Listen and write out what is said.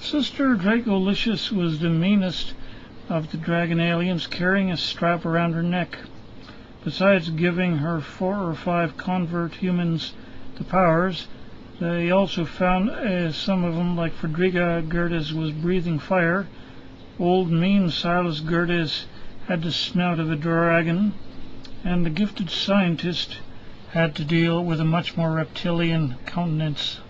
Sister Dracolysius was the meanest of the dragon aliens, carrying a strap around her neck. Besides giving her four or five convert humans the powers, they also found uh, some them, like Frederica Gerdes, was breathing fire. Old mean Silas Gerdes had the snout of a dragon, and the gifted scientist had to deal with a much more reptilian countenance.